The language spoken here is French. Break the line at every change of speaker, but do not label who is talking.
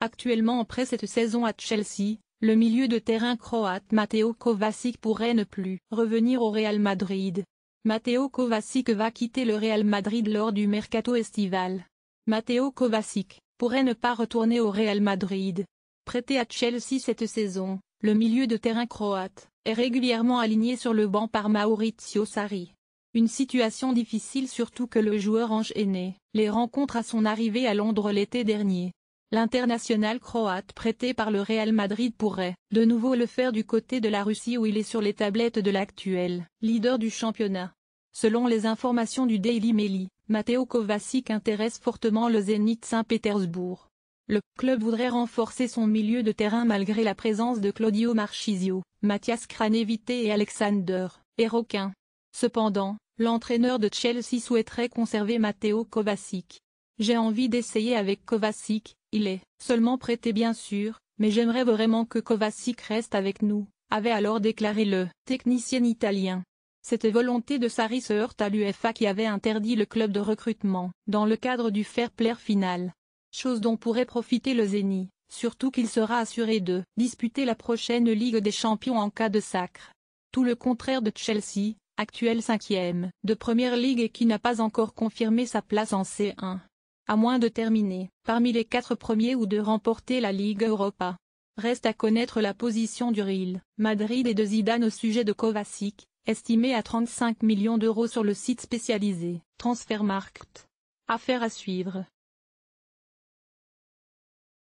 Actuellement en prêt cette saison à Chelsea, le milieu de terrain croate Mateo Kovacic pourrait ne plus revenir au Real Madrid. Mateo Kovacic va quitter le Real Madrid lors du mercato estival. Mateo Kovacic pourrait ne pas retourner au Real Madrid. Prêté à Chelsea cette saison, le milieu de terrain croate est régulièrement aligné sur le banc par Maurizio Sarri. Une situation difficile surtout que le joueur enchaîné les rencontres à son arrivée à Londres l'été dernier. L'international croate prêté par le Real Madrid pourrait de nouveau le faire du côté de la Russie où il est sur les tablettes de l'actuel leader du championnat. Selon les informations du Daily Mail, Matteo Kovacic intéresse fortement le Zénith Saint-Pétersbourg. Le club voudrait renforcer son milieu de terrain malgré la présence de Claudio Marchisio, Mathias Kranevite et Alexander Eroquin. Cependant, l'entraîneur de Chelsea souhaiterait conserver Matteo Kovacic. J'ai envie d'essayer avec Kovacic, il est seulement prêté bien sûr, mais j'aimerais vraiment que Kovacic reste avec nous, avait alors déclaré le technicien italien. Cette volonté de Sarri se heurte à l'UFA qui avait interdit le club de recrutement, dans le cadre du fair play final chose dont pourrait profiter le Zénith, surtout qu'il sera assuré de disputer la prochaine Ligue des Champions en cas de sacre. Tout le contraire de Chelsea, actuel cinquième de Première Ligue et qui n'a pas encore confirmé sa place en C1. À moins de terminer parmi les quatre premiers ou de remporter la Ligue Europa. Reste à connaître la position du Real Madrid et de Zidane au sujet de Kovacic, estimé à 35 millions d'euros sur le site spécialisé Transfermarkt. Affaire à suivre.